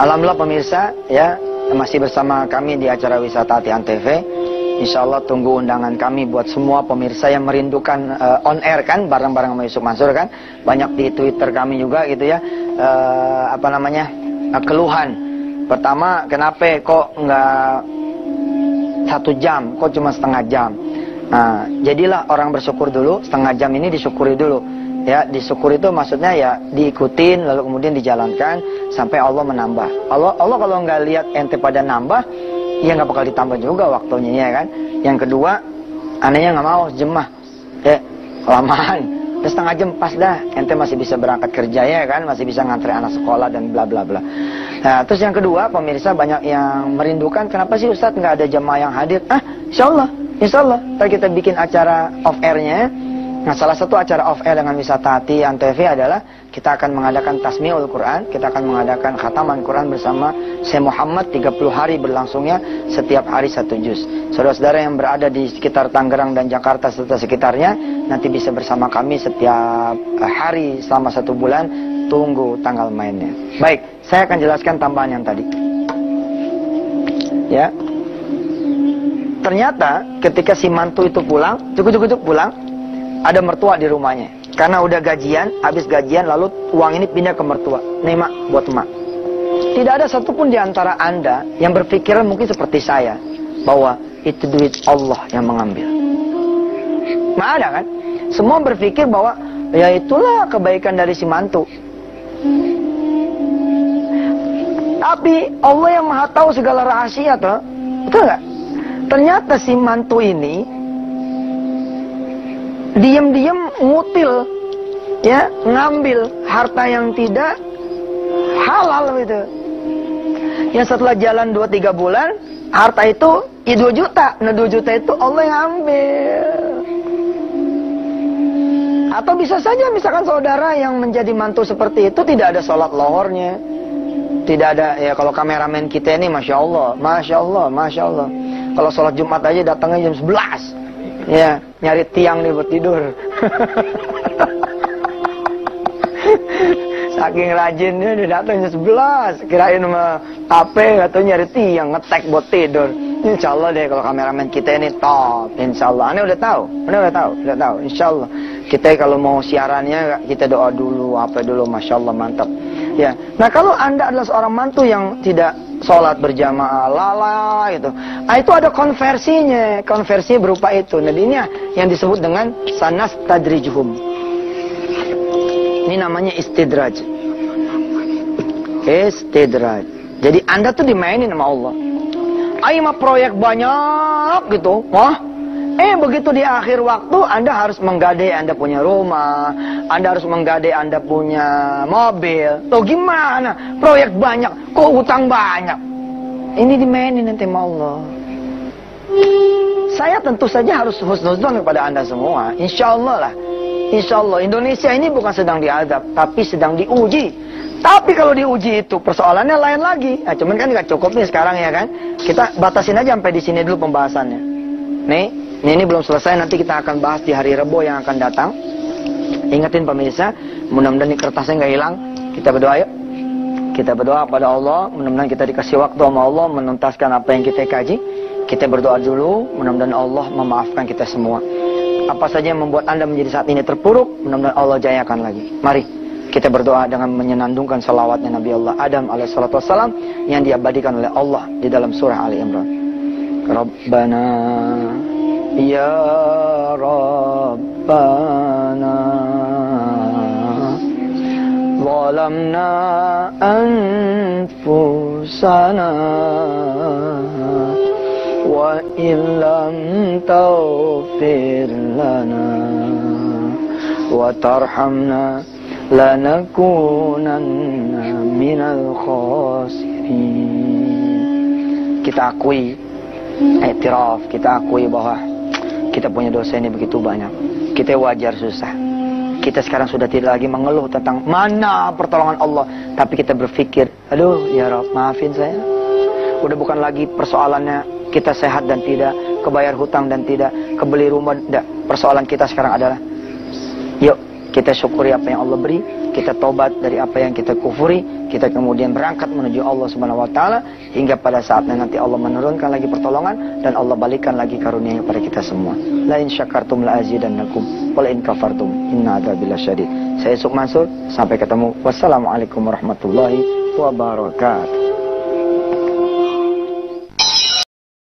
Alhamdulillah pemirsa ya masih bersama kami di acara wisata Hati TV. Insya Allah tunggu undangan kami buat semua pemirsa yang merindukan uh, on air kan bareng-bareng sama Yusuf Mansur kan. Banyak di Twitter kami juga gitu ya. Uh, apa namanya? Uh, keluhan. Pertama, kenapa kok nggak satu jam, kok cuma setengah jam? Nah, jadilah orang bersyukur dulu, setengah jam ini disyukuri dulu ya disyukur itu maksudnya ya diikutin lalu kemudian dijalankan sampai Allah menambah. Allah Allah kalau nggak lihat ente pada nambah ya nggak bakal ditambah juga waktunya ya kan? Yang kedua anehnya nggak mau jemah. Ya kelamaan. Terus setengah jam pas dah. Ente masih bisa berangkat kerja ya kan? Masih bisa ngantri anak sekolah dan bla bla bla. Nah terus yang kedua pemirsa banyak yang merindukan kenapa sih Ustadz nggak ada jemaah yang hadir? Ah Insya Allah Insya Allah. Kita bikin acara off airnya Nah salah satu acara off air dengan wisata hati Antv adalah kita akan mengadakan tasmiul Quran, kita akan mengadakan khataman Quran bersama Syekh Muhammad 30 hari berlangsungnya setiap hari satu juz. Saudara-saudara yang berada di sekitar Tangerang dan Jakarta serta sekitarnya nanti bisa bersama kami setiap eh, hari selama satu bulan. Tunggu tanggal mainnya. Baik, saya akan jelaskan tambahan yang tadi. Ya, ternyata ketika si mantu itu pulang, cukup-cukup pulang, ada mertua di rumahnya. Karena udah gajian, habis gajian lalu uang ini pindah ke mertua. Nih mak, buat mak. Tidak ada satupun di antara anda yang berpikiran mungkin seperti saya. Bahwa itu duit Allah yang mengambil. Nggak ada kan? Semua berpikir bahwa ya itulah kebaikan dari si mantu. Tapi Allah yang maha tahu segala rahasia tuh. Betul nggak? Ternyata si mantu ini diam-diam ngutil ya ngambil harta yang tidak halal gitu. Yang setelah jalan 2-3 bulan harta itu ya 2 juta. Nah 2 juta itu Allah yang ambil. Atau bisa saja misalkan saudara yang menjadi mantu seperti itu tidak ada sholat lohornya. Tidak ada ya kalau kameramen kita ini Masya Allah Masya Allah Masya Allah. Kalau sholat Jumat aja datangnya jam 11 Ya, nyari tiang nih buat tidur. Saking rajinnya dia datang jam 11, kirain sama HP atau nyari tiang ngetek buat tidur. Insya Allah deh kalau kameramen kita ini top, Insya Allah. Ane udah tahu, ane udah tahu, udah tahu. Insya Allah. Kita kalau mau siarannya kita doa dulu, apa dulu, masya Allah mantap. Ya. Nah kalau anda adalah seorang mantu yang tidak sholat berjamaah lala itu, nah, itu ada konversinya, konversi berupa itu. Nah ini yang disebut dengan sanas tadrijuhum. Ini namanya istidraj. Istidraj. Jadi anda tuh dimainin sama Allah. Ayo mah proyek banyak gitu. Wah, eh begitu di akhir waktu Anda harus menggadai Anda punya rumah, Anda harus menggadai Anda punya mobil. Tuh gimana? Proyek banyak, kok utang banyak? Ini dimainin nanti sama Allah. Saya tentu saja harus husnuzon kepada Anda semua. Insya Allah lah. Insya Allah Indonesia ini bukan sedang diadab, tapi sedang diuji. Tapi kalau diuji itu persoalannya lain lagi. Nah, cuman kan nggak cukup nih sekarang ya kan. Kita batasin aja sampai di sini dulu pembahasannya. Nih, ini, ini belum selesai. Nanti kita akan bahas di hari Rebo yang akan datang. Ingatin pemirsa, mudah-mudahan ini kertasnya nggak hilang. Kita berdoa yuk. Kita berdoa pada Allah, mudah-mudahan kita dikasih waktu sama Allah menuntaskan apa yang kita kaji. Kita berdoa dulu, mudah-mudahan Allah memaafkan kita semua. Apa saja yang membuat Anda menjadi saat ini terpuruk, mudah-mudahan Allah jayakan lagi. Mari kita berdoa dengan menyenandungkan salawatnya Nabi Allah Adam alaihissalatu wassalam yang diabadikan oleh Allah di dalam surah Ali Imran. Rabbana يا ربنا. ظلمنا أنفسنا وإن لم تغفر لنا وترحمنا لنكونن من الخاسرين. كتاكوي اعتراف كتاكوي بهاش kita punya dosa ini begitu banyak. Kita wajar susah. Kita sekarang sudah tidak lagi mengeluh tentang mana pertolongan Allah. Tapi kita berpikir aduh ya Rob maafin saya. Udah bukan lagi persoalannya kita sehat dan tidak kebayar hutang dan tidak kebeli rumah persoalan kita sekarang adalah yuk kita syukuri apa yang Allah beri, kita tobat dari apa yang kita kufuri, kita kemudian berangkat menuju Allah Subhanahu wa taala hingga pada saatnya nanti Allah menurunkan lagi pertolongan dan Allah balikan lagi karunia kepada kita semua. La in syakartum la azidannakum wa la in kafartum inna adzabil syadid. Saya Suk Mansur, sampai ketemu. Wassalamualaikum warahmatullahi wabarakatuh.